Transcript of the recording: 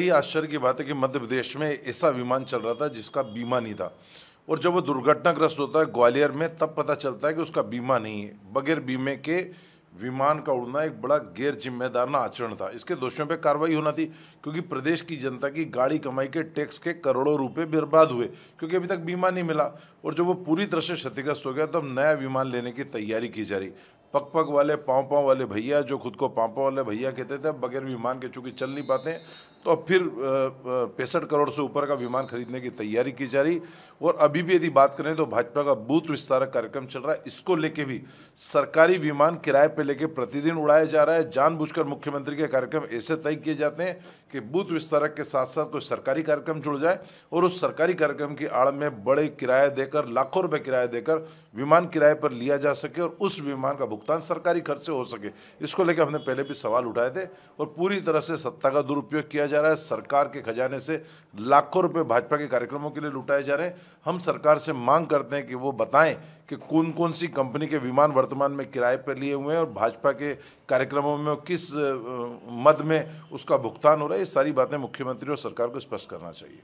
ही आश्चर्य की बात है कि मध्य प्रदेश में ऐसा विमान चल रहा था जिसका बीमा नहीं था। और जब वो दुर्घटनाग्रस्त होता है ग्वालियर में, तब पता चलता है कि उसका बीमा नहीं है। बगैर बीमे के विमान का उड़ना एक बड़ा गैर जिम्मेदार ना आचरण था। इसके दोषियों पर कार्रवाई होना थी, क्योंकि प्रदेश की जनता की गाड़ी कमाई के टैक्स के करोड़ों रुपए बर्बाद हुए, क्योंकि अभी तक बीमा नहीं मिला। और जब वो पूरी तरह से क्षतिग्रस्त हो गया, तब नया विमान लेने की तैयारी की जा रही। पग पग वाले पाँव पाँव वाले भैया जो खुद को पाँव पाँव वाले भैया कहते थे, बगैर विमान के चूँकि चल नहीं पाते तो अब फिर पैंसठ करोड़ से ऊपर का विमान खरीदने की तैयारी की जा रही। और अभी भी यदि बात करें तो भाजपा का बूथ विस्तारक कार्यक्रम चल रहा है। इसको लेके भी सरकारी विमान किराए पे लेके प्रतिदिन उड़ाया जा रहा है। जानबूझकर मुख्यमंत्री के कार्यक्रम ऐसे तय किए जाते हैं कि बूथ विस्तारक के साथ साथ कोई सरकारी कार्यक्रम जुड़ जाए और उस सरकारी कार्यक्रम की आड़ में बड़े किराए देकर, लाखों रुपये किराया देकर विमान किराए पर लिया जा सके और उस विमान का भुगतान सरकारी खर्च से हो सके। इसको लेकर हमने पहले भी सवाल उठाए थे और पूरी तरह से सत्ता का दुरुपयोग किया जा रहा है। सरकार के खजाने से लाखों रुपए भाजपा के कार्यक्रमों के लिए लुटाए जा रहे हैं। हम सरकार से मांग करते हैं कि वो बताएँ कि कौन कौन सी कंपनी के विमान वर्तमान में किराए पर लिए हुए हैं और भाजपा के कार्यक्रमों में किस मद में उसका भुगतान हो रहा है। ये सारी बातें मुख्यमंत्री और सरकार को स्पष्ट करना चाहिए।